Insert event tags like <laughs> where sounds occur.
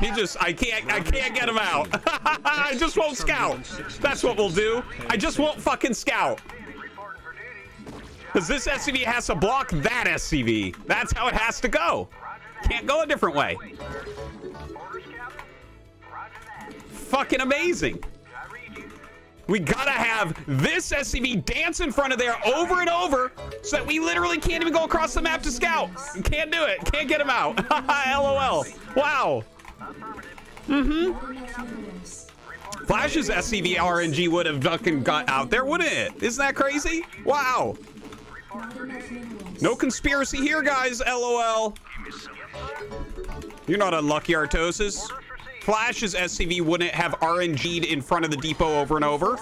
He just, I can't, I can't get him out. <laughs> I just won't scout. That's what we'll do. I just won't fucking scout. Because this SCV has to block that SCV. That's how it has to go. Can't go a different way. Fucking amazing. We gotta have this SCV dance in front of there over and over so that we literally can't even go across the map to scout. Can't do it. Can't get him out. <laughs> LOL. Wow. Mm-hmm. Flash's SCV RNG would have fucking got out there, wouldn't it? Isn't that crazy? Wow. No conspiracy here, guys. LOL. You're not unlucky, Artosis. Flash's SCV wouldn't have RNG'd in front of the depot over and over.